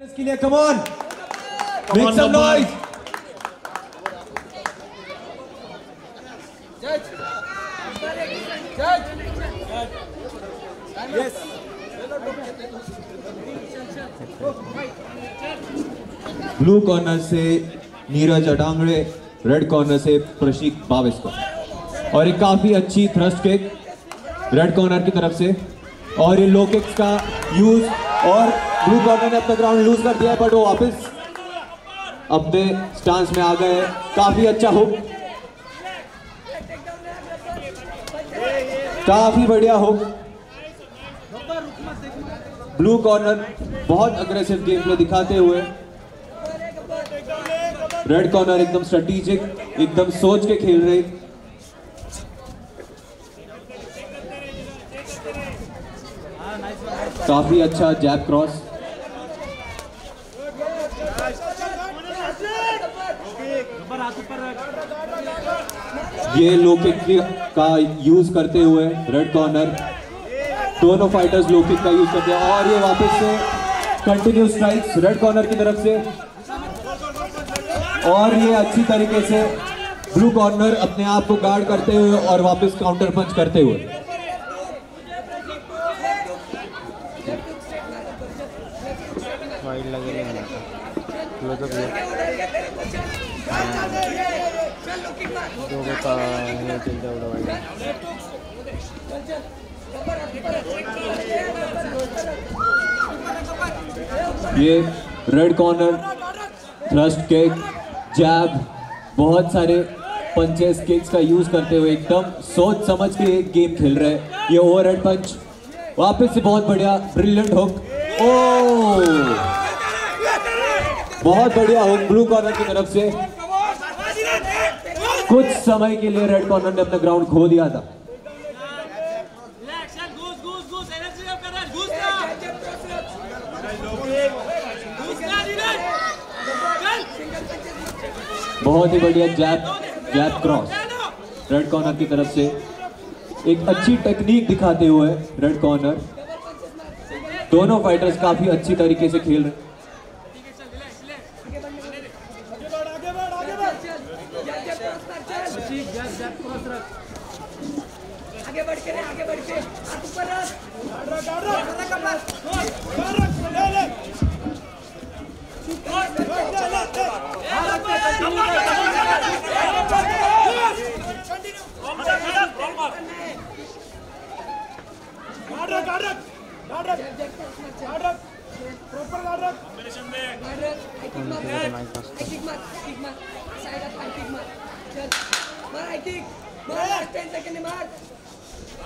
इसके लिए come on make some come on. Blue corner से नीरज अडांगड़े रेड कॉर्नर से प्रशीक बाविस्कर। और ये काफ़ी अच्छी थ्रस्ट किक रेड कॉर्नर की तरफ़ से। और ये लो किक्स का यूज़ और ब्लू कॉर्नर ने अपना ग्राउंड लूज कर दिया बट वो वापस अपने स्टांस में आ गए काफ़ी अच्छा हुक काफ़ी बढ़िया हुक ब्लू कॉर्नर बहुत अग्रेसिव गेम प्ले दिखाते हुए। रेड कॉर्नर एकदम स्ट्रेटेजिक एकदम सोच के खेल रहे। काफ़ी अच्छा जैब क्रॉस। ये लो किक का यूज़ करते हुए रेड कॉर्नर। दोनों फाइटर्स लो किक का यूज़ करते हैं और ये वापस से कंटिन्यू स्ट्राइक्स रेड कॉर्नर की तरफ़ से। और ये अच्छी तरीके से ब्लू कॉर्नर अपने आप को गार्ड करते हुए और वापस काउंटर पंच करते हुए वाइड लग रही है तेवढं ये। Red corner thrust kick jab बहुत सारे पंचेस किक्स का यूज़ करते हुए एकदम सोच समझ के एक गेम खेल रहे हैं। ये ओवर हेड पंच वापस से बहुत बढ़िया ब्रिलियंट हुक ओ बहुत बढ़िया हुक ब्लू कॉर्नर की तरफ़ से। कुछ समय के लिए रेड कॉर्नर ने अपना ग्राउंड खो दिया था। है. बहुत ही बढ़िया jab jab cross red corner की तरफ़ से। एक अच्छी टेक्निक दिखाते हुए रेड कॉर्नर दोनों फाइटर्स काफ़ी अच्छी तरीके से खेल रहे आगे बढ़ के आगे बढ़ के ऊपर रख किक मार किक मार साइड अप किक मार चल मार आई किक मार लास्ट 10 सेकंड में मार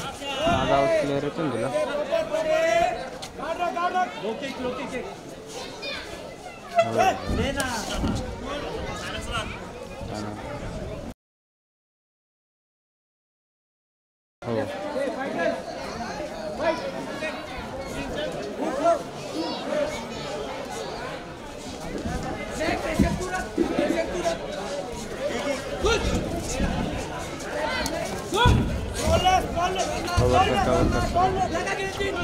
माझा आउट क्लिअर कवर कर कवर कर लगा के तीन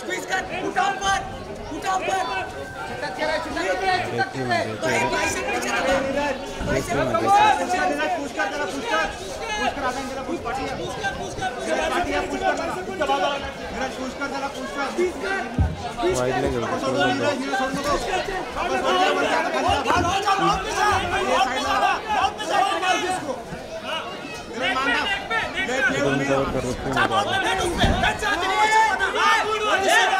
स्क्वीज कर। नहीं लगा स्क्वीज कर रखे ऊपर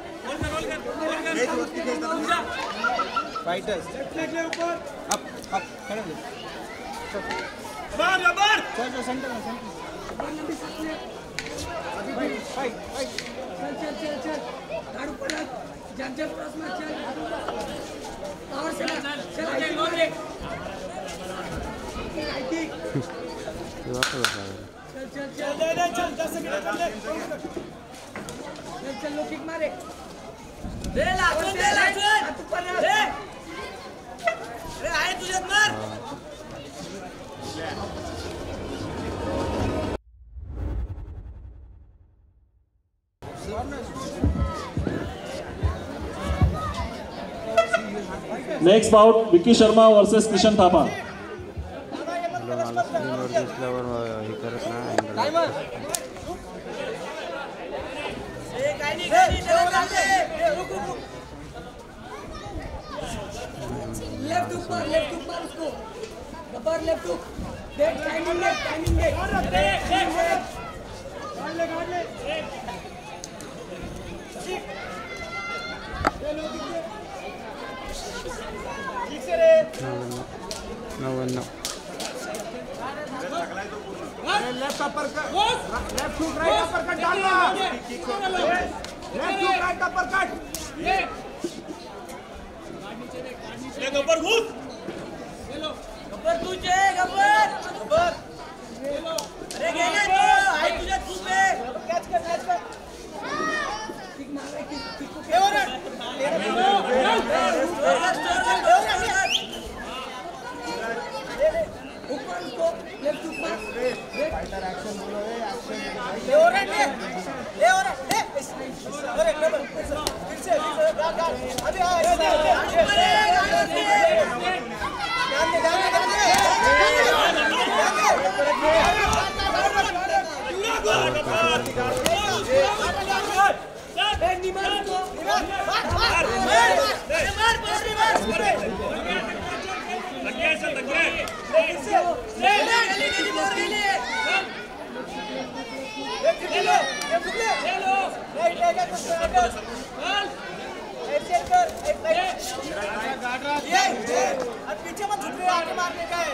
रेफरी मध्ये वाईडला घेऊ क्लोजअप इकडून कवर कर रेफरी मध्ये Hey, गुडघ्यापासून वरती घेतो हा. गुडघ्यापासून वरती घेतो चल चल चल चल झाडू पडत जग जग क्रॉस मार चल पावर से चल चल आईटी मार रे आईटी ते वापस बसावं. चल चल चल चल चल लो किक मारे दे लागून दे ऊपर दे। अरे आहे तुझ्यात मार। Next bout Vicky Sharma versus Kishan Thapa तुला मला स्क्रीनवर दिसल्यावर अं, हे करत ना अँगल ए काय नाही काय नाही त्याला चालते ए, रुक रुक रुक लेफ़्ट ऊपर लेफ़्ट ऊपर उसको गब्बर लेफ़्ट हुक देख टाइमिंग देख टाइमिंग देख टाइमिंग देख ऊपर गब्बर तुझे गब्बर गब्बर अरे गेले तो आहे तुझ्यात खूप आहे कॅच कर कॅच कर किक मार रहा है किक किक को ए वर ऊपर उसको लेफ़्ट हुक मार देख ए वर ए ए वर ए अरे डबल फिर से फिर से गाल गाल अभी आ ध्यान दे ध्यान दे ध्यान दे ए निमार उसको पीछे मत झुक आगे मारने का है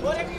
What are you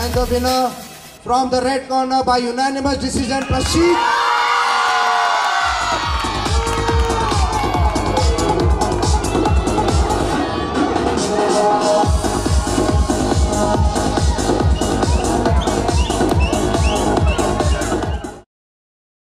And the winner from the red corner by unanimous decision, Prashik